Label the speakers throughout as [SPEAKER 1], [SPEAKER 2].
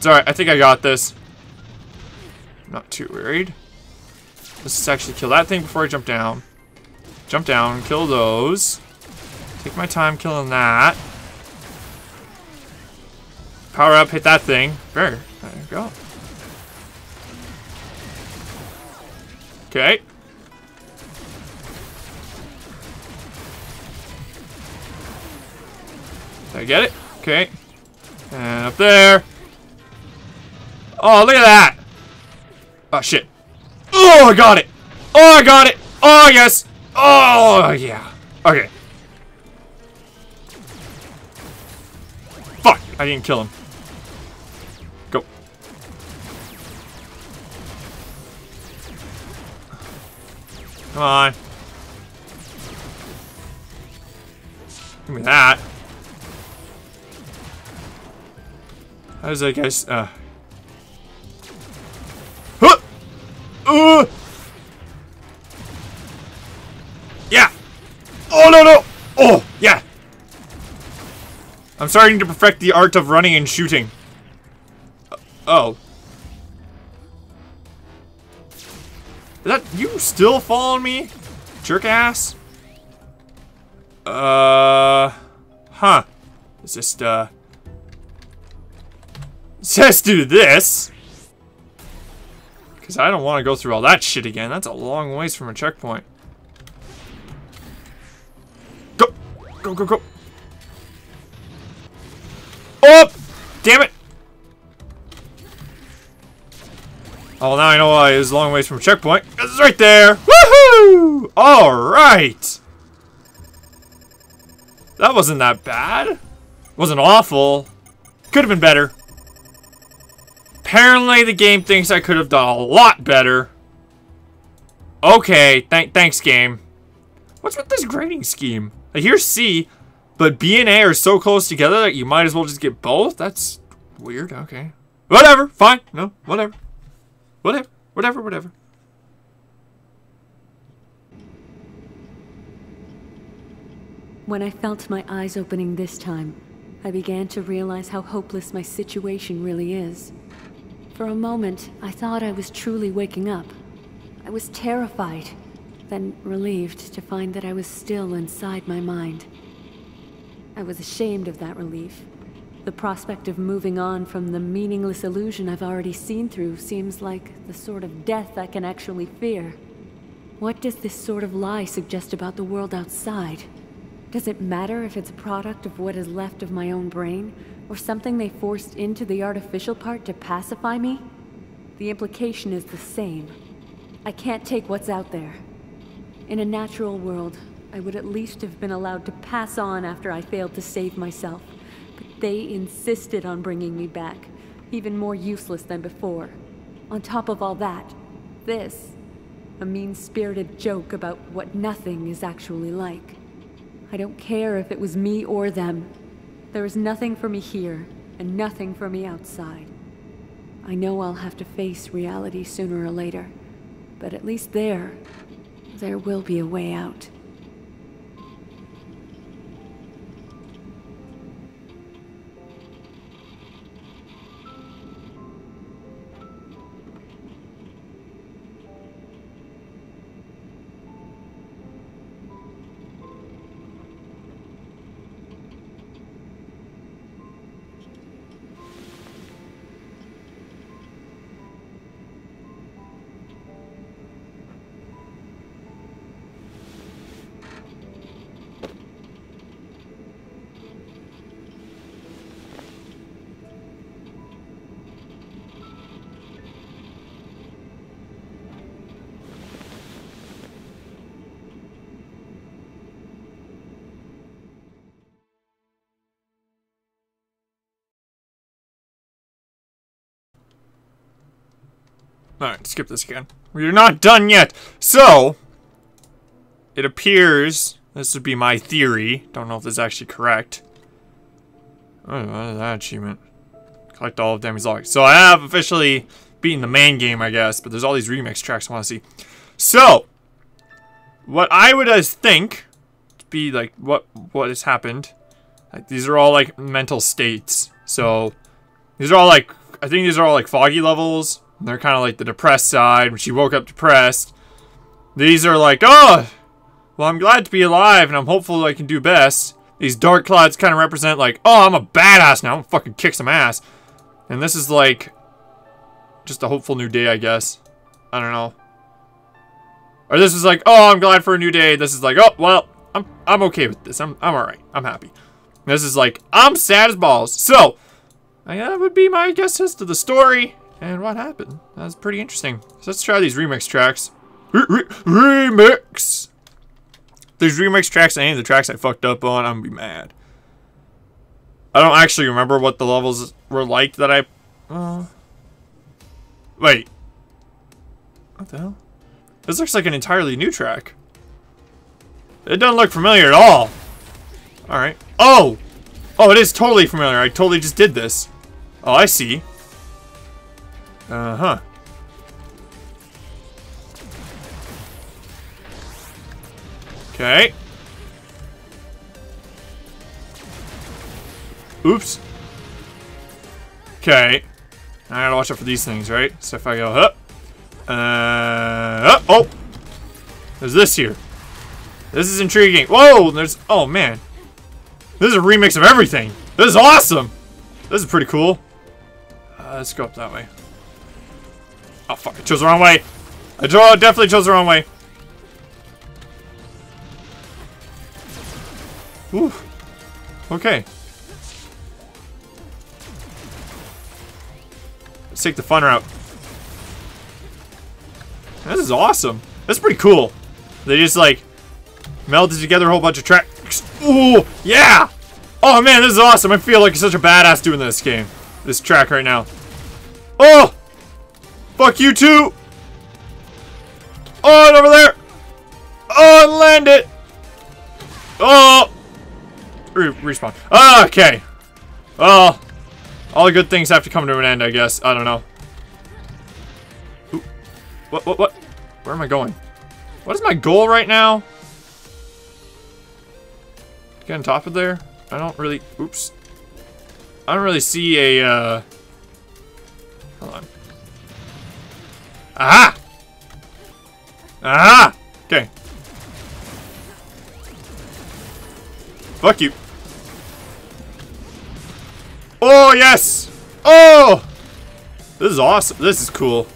[SPEAKER 1] It's alright, I think I got this. I'm not too worried. Let's actually kill that thing before I jump down. Jump down, kill those. Take my time killing that. Power up, hit that thing. There, there you go. Okay. Did I get it? Okay. And up there. Oh, look at that! Oh, shit. Oh, I got it! Oh, I got it! Oh, yes! Oh, yeah. Okay. Fuck! I didn't kill him. Go. Come on. Give me that. How does that guys, uh... Uh! Yeah! Oh, no, no! Oh, yeah! I'm starting to perfect the art of running and shooting. Uh, oh. Is that you still following me? Jerk ass? Uh... Huh. Is this, uh... Says do this. Because I don't want to go through all that shit again. That's a long ways from a checkpoint. Go! Go, go, go! Oh! Damn it! Oh, now I know why it was a long ways from a checkpoint. Because it's right there! Woohoo! Alright! That wasn't that bad. Wasn't awful. Could have been better. Apparently the game thinks I could have done a lot better. Okay, th thanks game. What's with this grading scheme? I hear C, but B and A are so close together that you might as well just get both? That's weird, okay. Whatever, fine, no, whatever. Whatever, whatever, whatever.
[SPEAKER 2] When I felt my eyes opening this time, I began to realize how hopeless my situation really is. For a moment, I thought I was truly waking up. I was terrified, then relieved to find that I was still inside my mind. I was ashamed of that relief. The prospect of moving on from the meaningless illusion I've already seen through seems like the sort of death I can actually fear. What does this sort of lie suggest about the world outside? Does it matter if it's a product of what is left of my own brain, or something they forced into the artificial part to pacify me? The implication is the same. I can't take what's out there. In a natural world, I would at least have been allowed to pass on after I failed to save myself. But they insisted on bringing me back, even more useless than before. On top of all that, this, a mean-spirited joke about what nothing is actually like. I don't care if it was me or them. There is nothing for me here, and nothing for me outside. I know I'll have to face reality sooner or later, but at least there, there will be a way out.
[SPEAKER 1] Alright, skip this again. We're not done yet. So, it appears, this would be my theory, don't know if this is actually correct. Oh, what is that achievement? Collect all of Demi's logs. So I have officially beaten the main game, I guess, but there's all these remix tracks I want to see. So, what I would as think to be like what what has happened. Like, these are all like mental states. So, these are all like I think these are all like foggy levels. They're kind of like the depressed side when she woke up depressed. These are like, oh, well, I'm glad to be alive and I'm hopeful I can do best. These dark clouds kind of represent like, oh, I'm a badass now. I'm fucking kick some ass. And this is like, just a hopeful new day, I guess. I don't know. Or this is like, oh, I'm glad for a new day. This is like, oh, well, I'm I'm okay with this. I'm I'm alright. I'm happy. This is like, I'm sad as balls. So, that would be my guess as to the story and what happened. That was pretty interesting. So let's try these remix tracks. Re re remix! These remix tracks any of the tracks I fucked up on, I'm gonna be mad. I don't actually remember what the levels were like that I... Uh, wait. What the hell? This looks like an entirely new track. It doesn't look familiar at all. Alright. Oh! Oh, it is totally familiar. I totally just did this. Oh, I see. Uh-huh. Okay. Oops. Okay. I gotta watch out for these things, right? So if I go up, uh, oh, there's this here. This is intriguing. Whoa, there's, oh man. This is a remix of everything. This is awesome. This is pretty cool. Uh, let's go up that way. Oh fuck, I chose the wrong way. I definitely chose the wrong way. Ooh. Okay. Let's take the fun route. This is awesome. That's pretty cool. They just like melded together a whole bunch of tracks. Ooh, yeah! Oh man, this is awesome. I feel like such a badass doing this game. This track right now. Oh! Fuck you too! Oh, over there! Oh, and land it! Oh! Re respawn. Okay. Well, all the good things have to come to an end, I guess. I don't know. What, what, what? Where am I going? What is my goal right now? Get on top of there? I don't really... Oops. I don't really see a, uh... Hold on. Aha! Aha! Okay. Fuck you. Oh, yes! Oh! This is awesome. This is cool.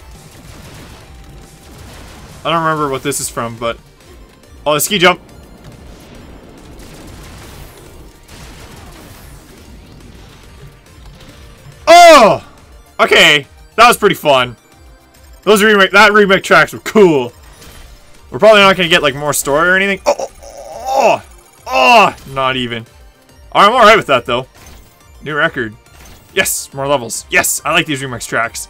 [SPEAKER 1] I don't remember what this is from, but... Oh, the ski jump. Oh! Okay. That was pretty fun. Those remake that remake tracks were cool. We're probably not gonna get like more story or anything. Oh, oh, oh, oh, not even. I'm alright with that though. New record. Yes, more levels. Yes, I like these remix tracks.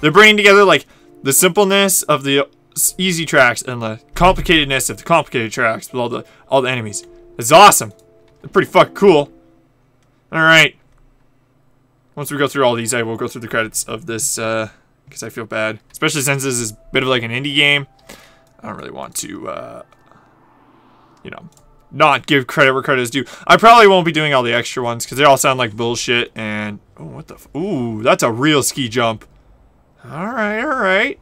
[SPEAKER 1] They're bringing together like the simpleness of the easy tracks and the complicatedness of the complicated tracks with all the all the enemies. It's awesome. They're pretty fucking cool. All right. Once we go through all these, I will go through the credits of this uh, because I feel bad, especially since this is a bit of like an indie game. I don't really want to, uh, you know, not give credit where credit is due. I probably won't be doing all the extra ones because they all sound like bullshit. And oh, what the? ooh, that's a real ski jump. All right, all right.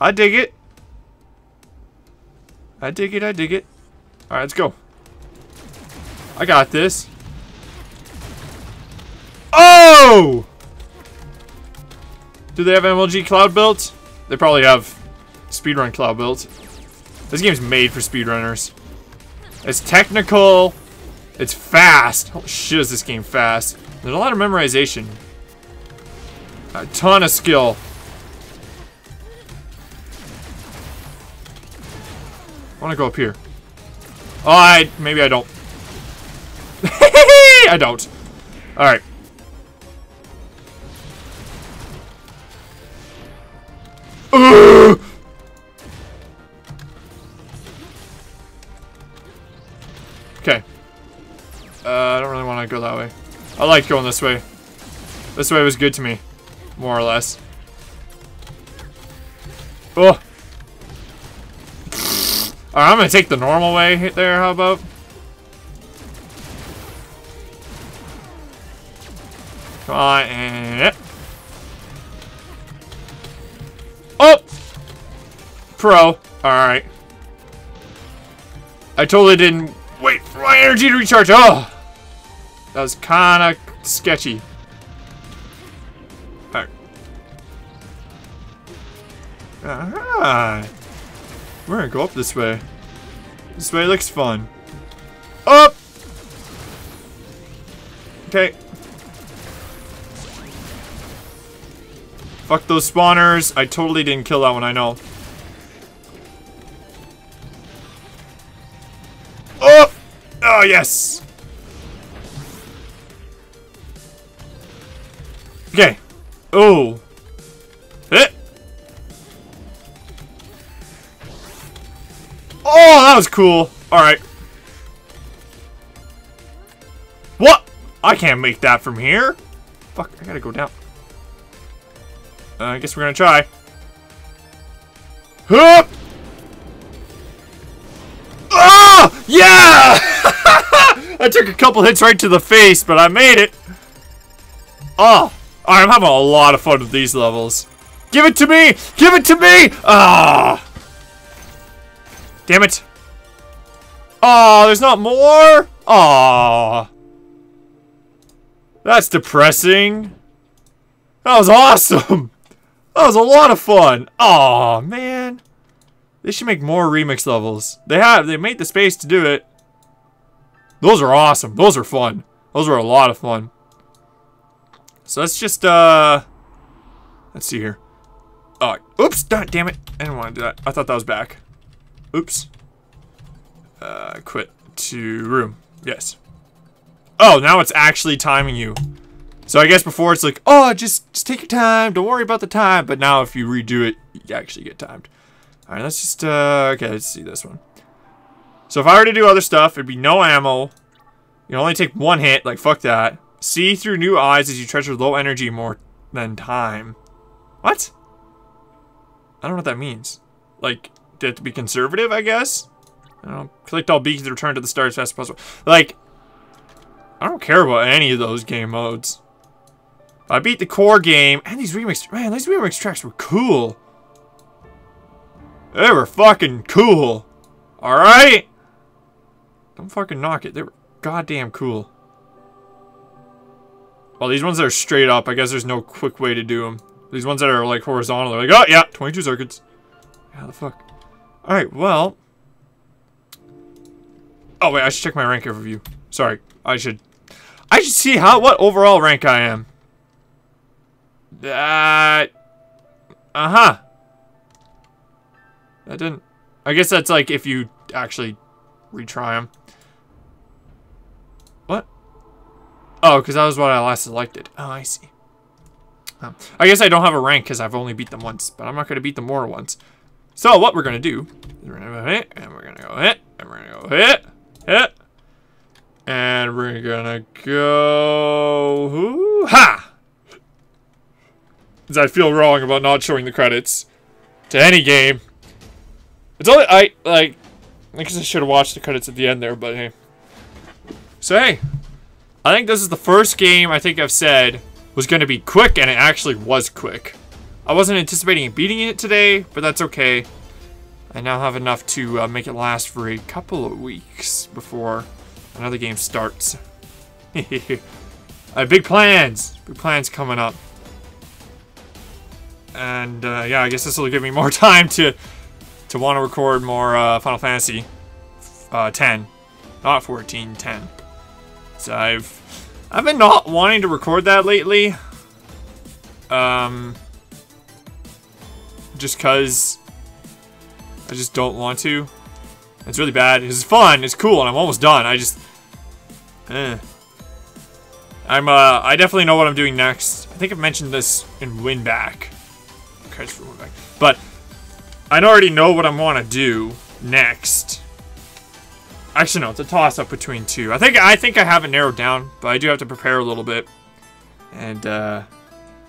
[SPEAKER 1] I dig it. I dig it. I dig it. All right, let's go. I got this. Oh! Do they have MLG Cloudbuilt? They probably have Speedrun Cloudbuilt. This game's made for speedrunners. It's technical. It's fast. Holy shit is this game fast. There's a lot of memorization. A ton of skill. I want to go up here. Oh, I... Maybe I don't. I don't. Alright. liked going this way. This way was good to me. More or less. Oh! Alright, I'm gonna take the normal way there, how about? Come on, and... Oh! Pro. Alright. I totally didn't wait for my energy to recharge. Oh! That was kinda sketchy. Alright. Alright. We're gonna go up this way. This way looks fun. Up! Okay. Fuck those spawners. I totally didn't kill that one, I know. Oh! Oh, yes! Okay. Oh. Hit. Oh, that was cool. Alright. What? I can't make that from here. Fuck, I gotta go down. Uh, I guess we're gonna try. Hup! Oh! Yeah! I took a couple hits right to the face, but I made it. Oh. I'm having a lot of fun with these levels. Give it to me! Give it to me! Ah! Damn it. Oh, there's not more? Aw. That's depressing. That was awesome. That was a lot of fun. Aw, man. They should make more remix levels. They have. They made the space to do it. Those are awesome. Those are fun. Those were a lot of fun. So let's just, uh... Let's see here. Oh, oops! Damn it. I didn't want to do that. I thought that was back. Oops. Uh, quit to room. Yes. Oh, now it's actually timing you. So I guess before it's like, oh, just, just take your time. Don't worry about the time. But now if you redo it, you actually get timed. All right, let's just, uh, okay, let's see this one. So if I were to do other stuff, it'd be no ammo. You only take one hit. Like, fuck that. See through new eyes as you treasure low energy more than time. What? I don't know what that means. Like, did it to be conservative, I guess? I don't. Collect all beacons and return to the start as fast as possible. Like, I don't care about any of those game modes. I beat the core game, and these remix, man, these remix tracks were cool. They were fucking cool. Alright? Don't fucking knock it. They were goddamn cool. Well, these ones that are straight up, I guess there's no quick way to do them. These ones that are like horizontal, they're like, oh yeah, 22 circuits. How the fuck? Alright, well. Oh wait, I should check my rank overview. Sorry, I should. I should see how what overall rank I am. That. Uh huh. That didn't. I guess that's like if you actually retry them. Oh, because that was what I last selected. Oh, I see. Oh. I guess I don't have a rank because I've only beat them once, but I'm not going to beat them more once. So what we're going to do is we're going to go hit, and we're going to go hit, and we're going to go hit, hit, and we're going to go... Hoo ha! I feel wrong about not showing the credits to any game. It's only, I, like, I guess I should have watched the credits at the end there, but hey. So hey, I think this is the first game I think I've said was going to be quick, and it actually was quick. I wasn't anticipating beating it today, but that's okay. I now have enough to uh, make it last for a couple of weeks before another game starts. I have big plans. Big plans coming up. And uh, yeah, I guess this will give me more time to to want to record more uh, Final Fantasy uh, 10, not 14, 10. I've I've been not wanting to record that lately. Um, just cause I just don't want to. It's really bad. It's fun. It's cool, and I'm almost done. I just, eh. I'm uh, I definitely know what I'm doing next. I think I've mentioned this in Winback. for Winback, but I already know what I'm want to do next. Actually, no, it's a toss-up between two. I think I think I have it narrowed down, but I do have to prepare a little bit and uh,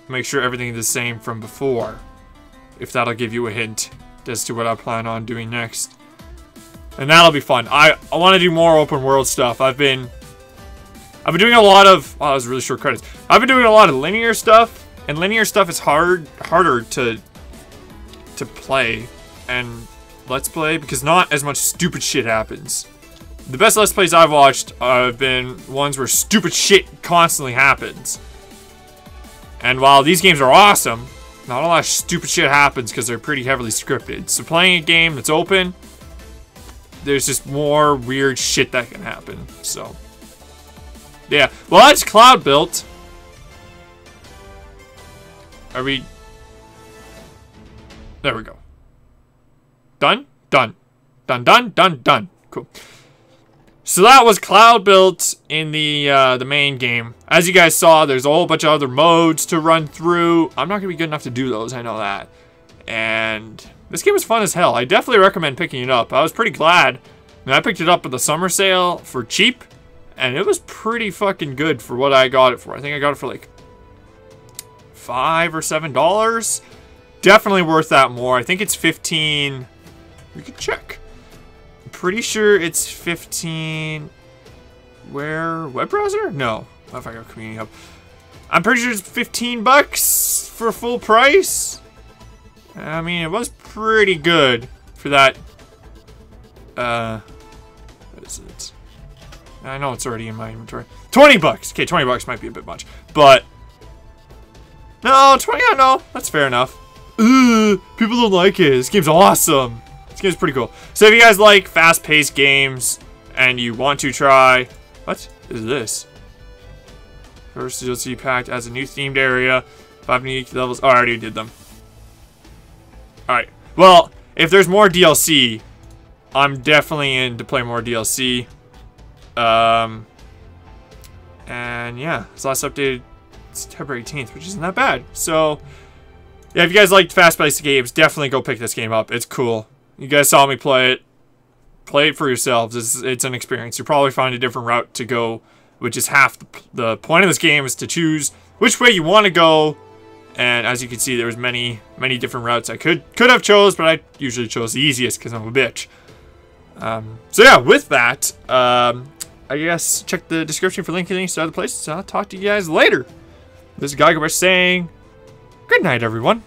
[SPEAKER 1] make sure everything is the same from before. If that'll give you a hint as to what I plan on doing next. And that'll be fun. I, I want to do more open world stuff. I've been I've been doing a lot of oh, that was really short credits. I've been doing a lot of linear stuff, and linear stuff is hard harder to to play and Let's Play because not as much stupid shit happens. The best Let's Plays I've watched have been ones where stupid shit constantly happens. And while these games are awesome, not a lot of stupid shit happens because they're pretty heavily scripted. So playing a game that's open, there's just more weird shit that can happen. So, yeah. Well, that's Cloudbuilt. Are we... There we go. Done? Done. Done, done, done, done. Cool. So that was Cloudbuilt in the uh, the main game. As you guys saw, there's a whole bunch of other modes to run through. I'm not going to be good enough to do those, I know that. And this game was fun as hell. I definitely recommend picking it up. I was pretty glad. I picked it up at the summer sale for cheap. And it was pretty fucking good for what I got it for. I think I got it for like five or seven dollars. Definitely worth that more. I think it's 15. We could check pretty sure it's 15... Where? Web browser? No. If I go community hub. I'm pretty sure it's 15 bucks for full price. I mean, it was pretty good for that. Uh, what is it? I know it's already in my inventory. 20 bucks. Okay, 20 bucks might be a bit much, but no, 20. Yeah, no, that's fair enough. Ugh, people don't like it. This game's awesome. Game's pretty cool. So if you guys like fast-paced games and you want to try... What is this? First DLC packed as a new themed area. Five unique levels. Oh, I already did them. Alright. Well, if there's more DLC, I'm definitely in to play more DLC. Um, and yeah, it's last updated September 18th, which isn't that bad. So, yeah, if you guys like fast-paced games, definitely go pick this game up. It's cool. You guys saw me play it. Play it for yourselves. It's, it's an experience. You'll probably find a different route to go, which is half the, the point of this game is to choose which way you want to go. And as you can see, there was many, many different routes I could could have chose, but I usually chose the easiest because I'm a bitch. Um, so yeah, with that, um, I guess check the description for links to other places. I'll talk to you guys later. This is Goglabesh saying, good night, everyone.